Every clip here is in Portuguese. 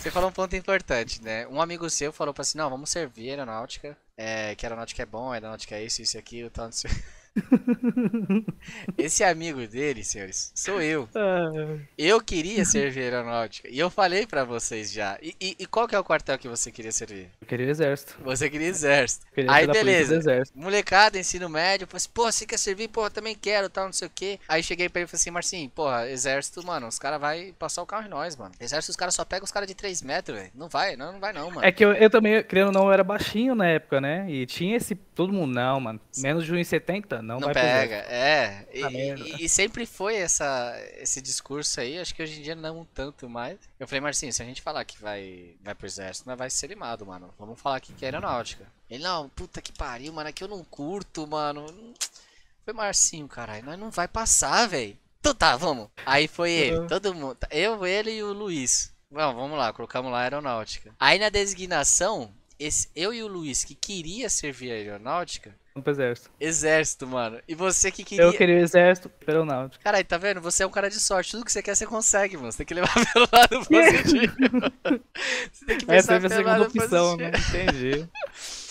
Você falou um ponto importante, né? Um amigo seu falou pra assim, não, vamos servir aeronáutica. É, que aeronáutica é bom, aeronáutica é isso, isso e aquilo, tal, não sei. Esse amigo dele, senhores, sou eu. Ah, Eu queria servir aeronáutica. E eu falei pra vocês já. E, e- e qual que é o quartel que você queria servir? eu queria o exército. Você queria exército. Queria Aí beleza. Molecada, ensino médio, falei assim, pô, você quer servir? Pô, também quero, tal, não sei o quê. Aí cheguei pra ele e falei assim, Marcinho, porra, exército, mano, os caras vai passar o carro em nós, mano. Exército, os caras só pegam os caras de 3 metros, velho. Não vai, não, não vai não, mano. É que eu, eu também, querendo ou não, eu era baixinho na época, né? E tinha esse. Todo mundo, não, mano. Menos de 1,70, não, pega, é. E, merda. e- e sempre foi essa, esse discurso aí, acho que hoje em dia não tanto mais. Eu falei, Marcinho, se a gente falar que vai, vai pro exército, nós vai ser limado, mano. Vamos falar aqui que é aeronáutica. Ele, não, puta que pariu, mano, é que eu não curto, mano. Foi Marcinho, caralho, nós não vai passar, velho. Então tá, vamos. Aí foi ele, Uhum. todo mundo. Eu, ele e o Luiz. Vamos, vamos lá, colocamos lá aeronáutica. Aí na designação, esse, eu e o Luiz, que queria servir a aeronáutica, Vamos pro exército. exército, mano. E você que queria. Eu queria o exército aeronáutico. Caralho, tá vendo? Você é um cara de sorte. Tudo que você quer, você consegue, mano. Você tem que levar pelo lado positivo. você tem que Essa pensar a pelo lado opção, né? positivo. Entendi.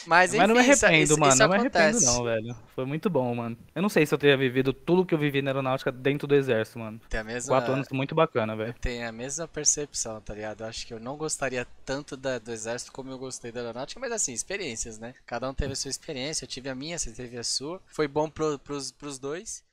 Mas, enfim, Mas não me isso- arrependo, isso, mano. isso não me arrependo, não, velho. Foi muito bom, mano. Eu não sei se eu teria vivido tudo que eu vivi na aeronáutica dentro do exército, mano. Tem a mesma, Quatro anos muito bacana, velho. tem a mesma percepção, tá ligado? Eu acho que eu não gostaria tanto da- do exército como eu gostei da aeronáutica, mas assim, experiências, né? Cada um teve a sua experiência, eu tive a minha, você teve a sua. Foi bom pro, pros, pros dois.